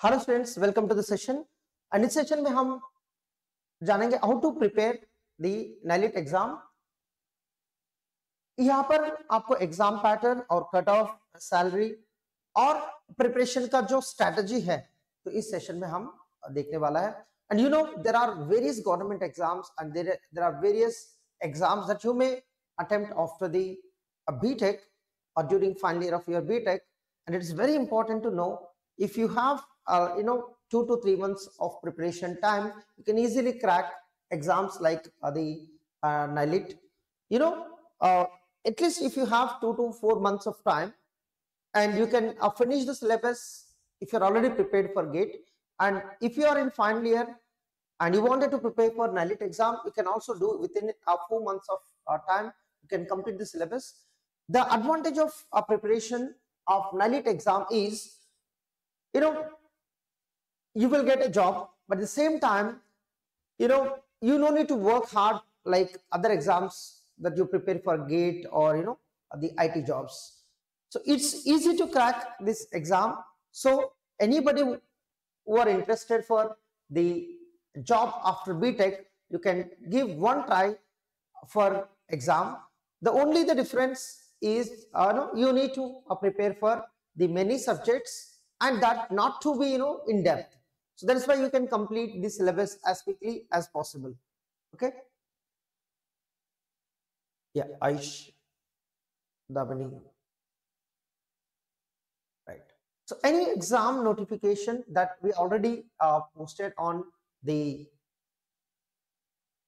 Hello students welcome to the session and इस session में हम जानेंगे how to prepare the NIELIT exam यहाँ पर आपको एग्ज़ाम पैटर्न और कट ऑफ़ सैलरी और प्रिपरेशन का जो स्ट्रेटजी है तो इस सेशन में हम देखने वाला है. And you know there are various government exams and there are various exams that you may attempt after the a BTech or during final year of your BTech and it is very important to know if you have uh, you know two to three months of preparation time you can easily crack exams like uh, the uh, NIELIT you know uh, at least if you have two to four months of time and you can uh, finish the syllabus if you're already prepared for GATE and if you are in final year and you wanted to prepare for NIELIT exam you can also do within a four months of uh, time you can complete the syllabus. The advantage of a preparation of NIELIT exam is you know you will get a job but at the same time you know you no need to work hard like other exams that you prepare for gate or you know the it jobs. So it's easy to crack this exam. So anybody who are interested for the job after btech you can give one try for exam. The only the difference is uh, no, you need to uh, prepare for the many subjects and that not to be you know in depth. So that is why you can complete the syllabus as quickly as possible. Okay? Yeah aish Dabani. right. So any exam notification that we already uh, posted on the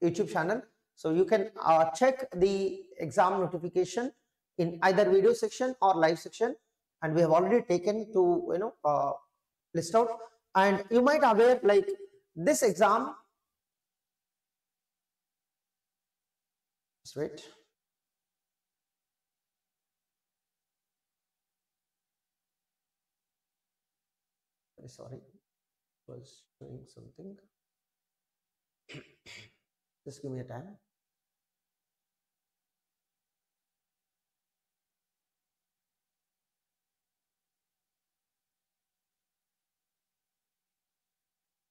youtube channel? So you can uh, check the exam notification in either video section or live section and we have already taken to you know uh, list out. And you might aware like this exam just wait. Sorry was doing something. Just give me a time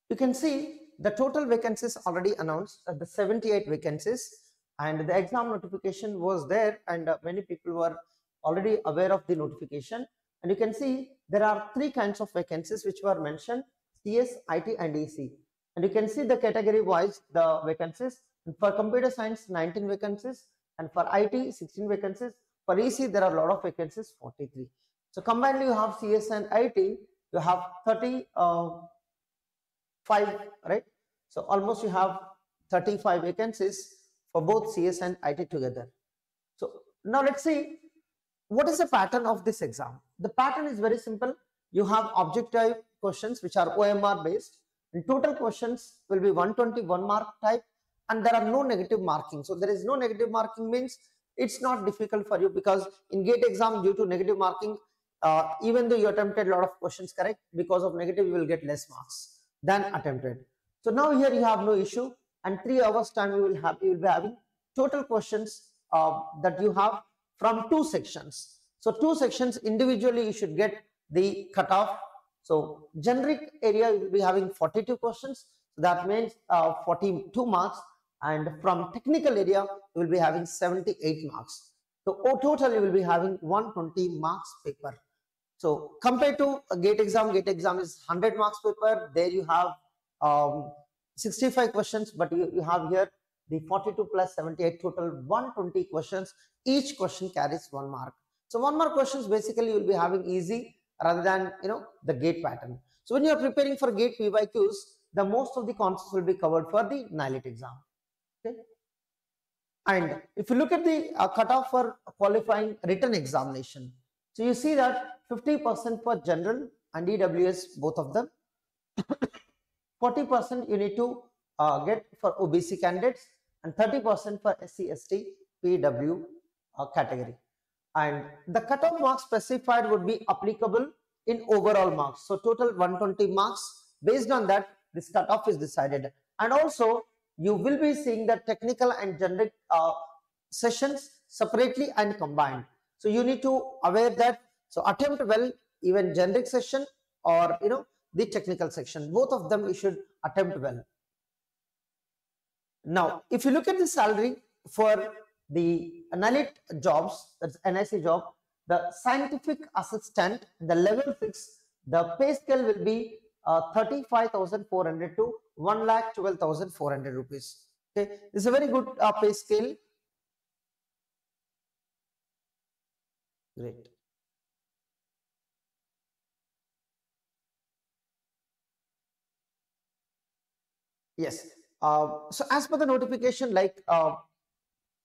you can see the total vacancies already announced uh, the 78 vacancies and the exam notification was there and uh, many people were already aware of the notification. And you can see there are three kinds of vacancies which were mentioned cs it and ec and you can see the category wise the vacancies. And for computer science 19 vacancies. And for it 16 vacancies. For ec there are a lot of vacancies 43 so combined you have cs and it you have 30 uh, 5 right? So almost you have 35 vacancies for both cs and it together. So now let's see what is the pattern of this exam? The pattern is very simple. You have objective questions which are omr based. And total questions will be 121 mark type and there are no negative marking. So there is no negative marking means it's not difficult for you because in gate exam due to negative marking uh, even though you attempted a lot of questions correct? Because of negative you will get less marks than attempted. So now here you have no issue and three hours time you will have you will be having total questions uh, that you have from two sections. So two sections individually you should get the cutoff. So generic area you will be having 42 questions. So that means uh, 42 marks and from technical area you will be having 78 marks. So total you will be having 120 marks paper. So compared to a gate exam, gate exam is 100 marks paper. There you have um, 65 questions, but you, you have here the 42 plus 78 total 120 questions. Each question carries one mark. So one mark questions basically you will be having easy rather than you know the gate pattern. So when you are preparing for gate PYQs, the most of the concepts will be covered for the NIELIT exam. Okay. And if you look at the uh, cutoff for qualifying written examination, so you see that 50% for general and EWS, both of them. 40% you need to uh, get for OBC candidates and 30% for SC, ST, PW uh, category. And the cutoff marks specified would be applicable in overall marks. So total 120 marks. Based on that, this cutoff is decided. And also, you will be seeing the technical and generic uh, sessions separately and combined. So you need to aware that so attempt well even generic session or you know the technical section. Both of them you should attempt well. Now, if you look at the salary for the NIELIT jobs, that's NIC job, the scientific assistant, the level 6, the pay scale will be uh, 35,400 to 1,12,400 rupees. Okay, this is a very good uh, pay scale. Great. Yes. Uh, so as per the notification, like, uh,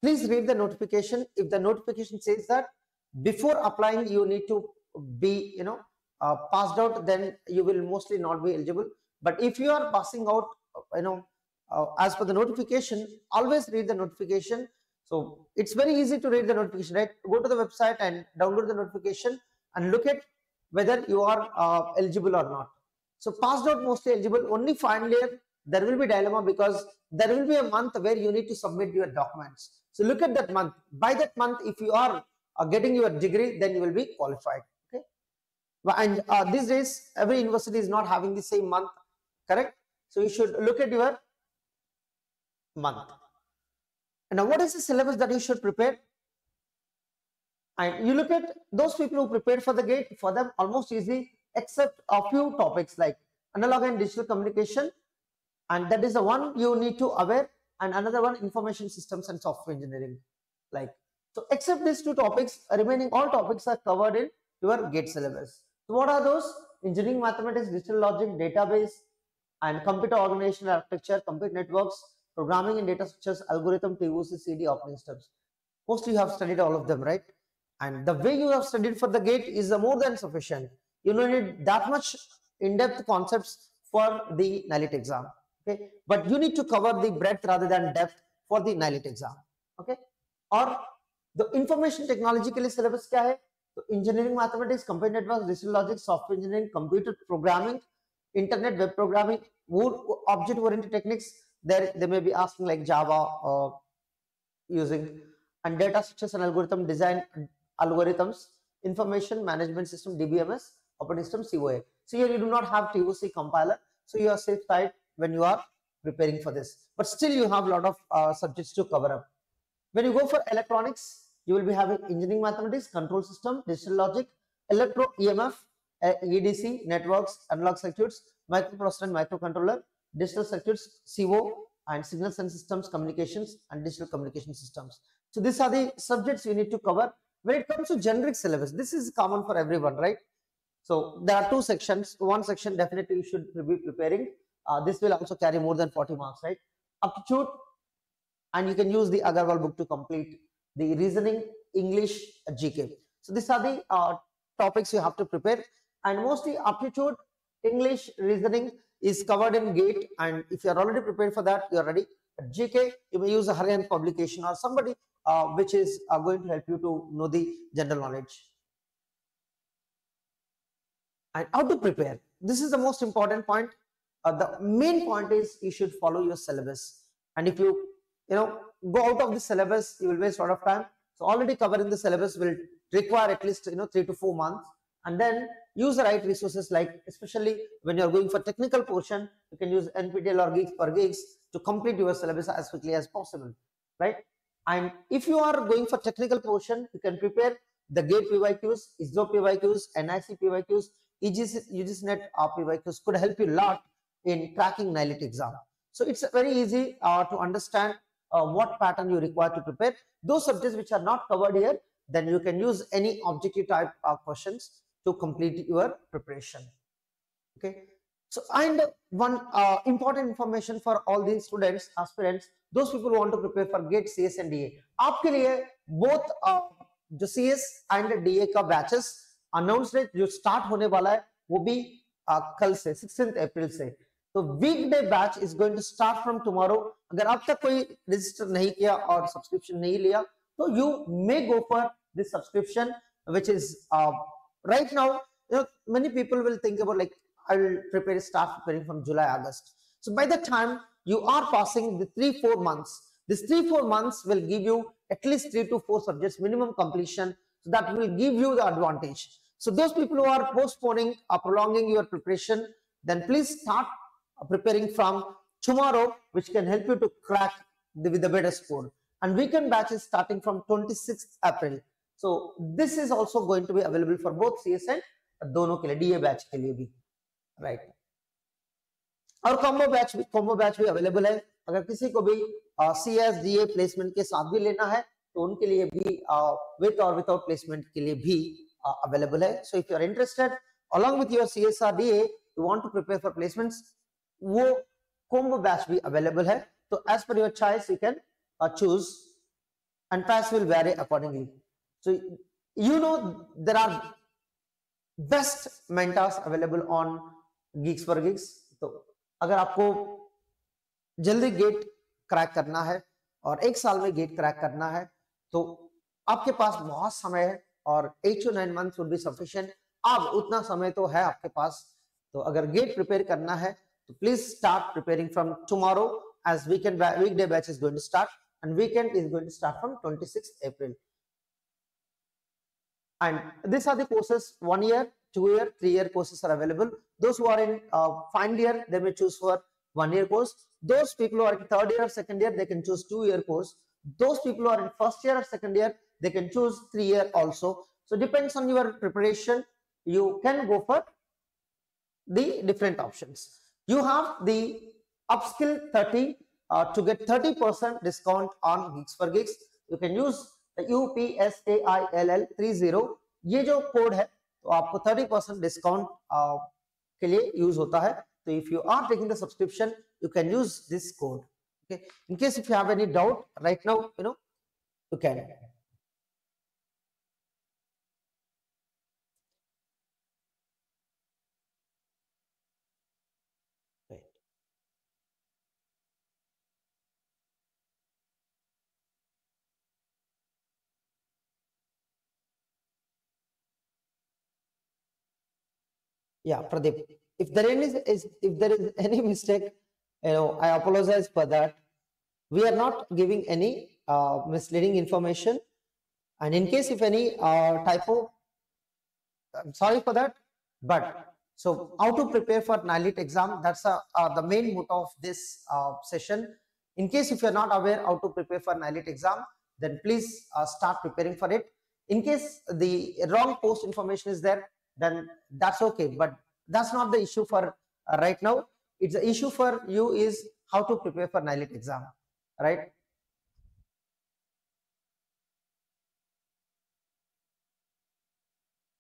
please read the notification. If the notification says that before applying, you need to be, you know, uh, passed out, then you will mostly not be eligible. But if you are passing out, you know, uh, as per the notification, always read the notification. So it's very easy to read the notification, right? Go to the website and download the notification and look at whether you are uh, eligible or not. So passed out mostly eligible, only final year there will be dilemma because there will be a month where you need to submit your documents. So look at that month. By that month, if you are uh, getting your degree, then you will be qualified. Okay. And uh, these days, every university is not having the same month, correct? So you should look at your month. And now, what is the syllabus that you should prepare? And you look at those people who prepared for the gate, for them almost easy, except a few topics like analog and digital communication, and that is the one you need to aware and another one information systems and software engineering. Like so except these two topics remaining all topics are covered in your gate syllabus. So what are those? Engineering mathematics digital logic database and computer organization architecture computer networks programming in data structures algorithm toc cd operating steps mostly you have studied all of them right? And the way you have studied for the gate is more than sufficient. You don't need that much in-depth concepts for the NIELIT exam Okay, but you need to cover the breadth rather than depth for the NIELIT exam. Okay, Or the information technology syllabus क्या है? engineering mathematics, computer networks, digital logic, software engineering, computer programming, internet web programming, object oriented techniques. There they may be asking like Java or using and data structures and algorithm design algorithms, information management system DBMS, operating system COA. So here you do not have TOC compiler, so you are safe side when you are preparing for this. But still you have a lot of uh, subjects to cover up. When you go for electronics you will be having engineering mathematics control system digital logic electro emf uh, edc networks analog circuits microprocessor and microcontroller digital circuits co and signals and systems communications and digital communication systems. So these are the subjects you need to cover. When it comes to generic syllabus this is common for everyone right? So there are two sections. One section definitely you should be preparing uh, this will also carry more than 40 marks, right? Aptitude, and you can use the Agarwal book to complete the reasoning, English, GK. So these are the uh, topics you have to prepare, and mostly aptitude, English, reasoning is covered in GATE, and if you are already prepared for that, you are ready. At GK, you may use a Arihant publication or somebody uh, which is uh, going to help you to know the general knowledge. And how to prepare. This is the most important point uh, the main point is you should follow your syllabus. And if you you know go out of the syllabus you will waste a lot of time. So already covering the syllabus will require at least you know three to four months. And then use the right resources like especially when you're going for technical portion you can use nptel or geeks for geeks to complete your syllabus as quickly as possible right? And if you are going for technical portion you can prepare the gate pyqs isro pyqs nic pyqs EGC, UGCnet pyqs could help you a lot in tracking NIELIT exam. So it's very easy uh, to understand uh, what pattern you require to prepare. Those subjects which are not covered here, then you can use any objective type of questions to complete your preparation. Okay. So, and one uh, important information for all these students, aspirants, those people who want to prepare for GATE, CS and DA. आपके लिए both uh, जो CS and DA का batches announced that जो start होने वाला है वो भी uh, कल से 16th April से तो वीकडे batch is going to start from tomorrow अगर अब तक कोई रजिस्टर नहीं किया और सब्सक्रिप्शन नहीं लिया तो you may go for this subscription which is uh, right now you know many people will think about like i will prepare start preparing from july august so by the time you are passing the three four months this three four months will give you at least three to four subjects minimum completion so that will give you the advantage so those people who are postponing or prolonging your preparation then please start preparing from tomorrow, which can help you to crack the, with the better score. And weekend batch is starting from 26th April. So this is also going to be available for both CS and दोनों के लिए DA batch के लिए भी right और combo batch भी combo batch भी available है अगर किसी को भी C S D A placement के साथ भी लेना है तो उनके लिए भी विथ और विदाउट प्लेसमेंट के लिए भी अवेलेबल है so if you are interested along with your CSRDA you want to prepare for placements वो कुंभ बैच भी अवेलेबल है। तो as per your choice you can choose and price will vary accordingly so you know there are best mentors available on GeeksforGeeks तो अगर आपको जल्दी gate crack करना है और एक साल में गेट क्रैक करना है तो आपके पास बहुत समय है और eight to nine month would be sufficient अब उतना समय तो है आपके पास। तो अगर गेट प्रिपेयर करना है So please start preparing from tomorrow as weekend weekday batch is going to start and weekend is going to start from 26th April. And these are the courses one year, two year, three year courses are available. Those who are in uh, final year, they may choose for one year course. Those people who are in third year or second year, they can choose two year course. Those people who are in first year or second year, they can choose three year also. So depends on your preparation, you can go for the different options you have the upskill 30 uh, to get 30% discount on GeeksforGeeks you can use the upskill 30 This code is to 30% discount. uh, के लिए use होता है। तो if you are taking the okay? In case if you have any doubt right now you know you can. Yeah pradeep. If there is, is if there is any mistake you know i apologize for that. We are not giving any uh, misleading information. And in case if any uh, typo i'm sorry for that but so how to prepare for NIELIT exam that's uh, uh, the main motto of this uh, session. In case if you're not aware how to prepare for NIELIT exam then please uh, start preparing for it. In case the wrong post information is there then that's okay. But that's not the issue for uh, right now. It's the issue for you is how to prepare for NIELIT exam right?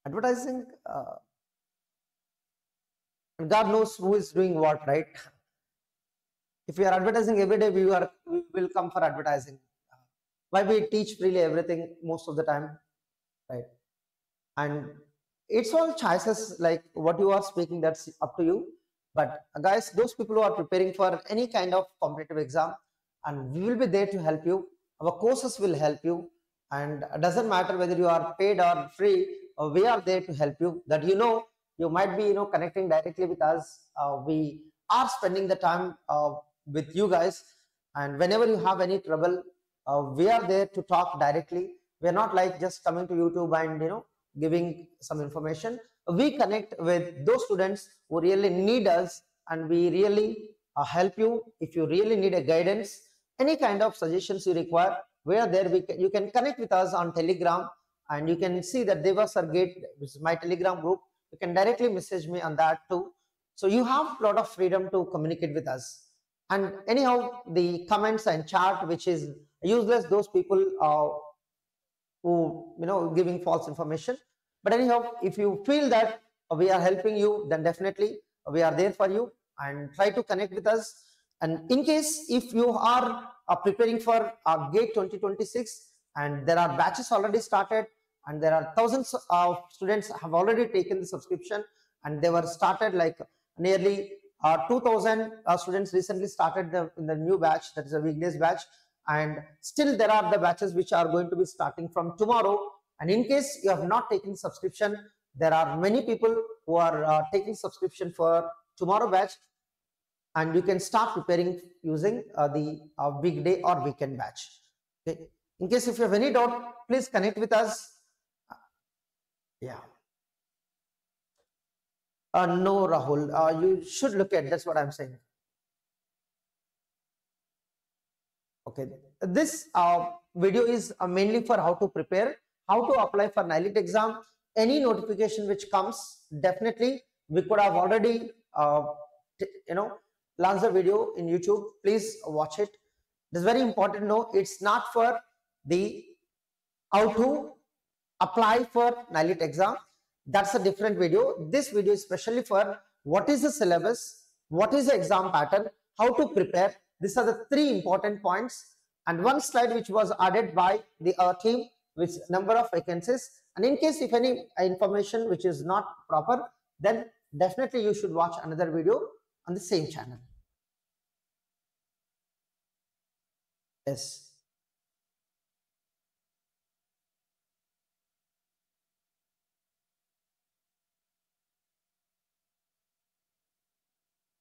Advertising uh, god knows who is doing what right? If you are advertising every day we are we will come for advertising. Why we teach freely everything most of the time right? And it's all choices like what you are speaking that's up to you. But guys those people who are preparing for any kind of competitive exam and we will be there to help you. Our courses will help you. And it doesn't matter whether you are paid or free uh, we are there to help you. That you know you might be you know connecting directly with us. Uh, we are spending the time uh, with you guys. And whenever you have any trouble uh, we are there to talk directly. We are not like just coming to youtube and you know giving some information. We connect with those students who really need us and we really uh, help you. If you really need a guidance any kind of suggestions you require we are there. We can, you can connect with us on telegram and you can see that deva are gate which is my telegram group you can directly message me on that too. So you have a lot of freedom to communicate with us. And anyhow the comments and chat which is useless those people uh, who you know giving false information but anyhow if you feel that we are helping you then definitely we are there for you and try to connect with us. And in case if you are uh, preparing for uh, gate 2026 and there are batches already started and there are thousands of students have already taken the subscription and they were started like nearly uh, 2000 uh, students recently started the, in the new batch that is a weekdays batch. And still there are the batches which are going to be starting from tomorrow and in case you have not taken subscription there are many people who are uh, taking subscription for tomorrow batch and you can start preparing using uh, the uh, weekday or weekend batch okay in case if you have any doubt please connect with us yeah Uh, no, Rahul. Uh, you should look at. That's what I'm saying. Okay. This uh, video is uh, mainly for how to prepare, how to apply for NIELIT exam. Any notification which comes, definitely we could have already, uh, you know, launched a video in YouTube. Please watch it. It's very important know it's not for the how to apply for NIELIT exam. That's a different video. This video is specially for what is the syllabus, what is the exam pattern, how to prepare. These are the three important points and one slide which was added by the our team with number of vacancies and in case if any information which is not proper then definitely you should watch another video on the same channel. Yes.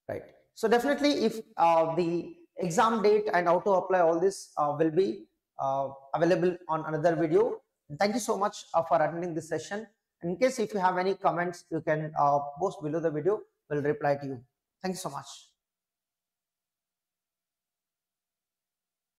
Right. So definitely if uh, the exam date and how to apply all this uh, will be uh, available on another video. Thank you so much uh, for attending this session. In case if you have any comments, you can uh, post below the video. We'll reply to you. Thank you so much.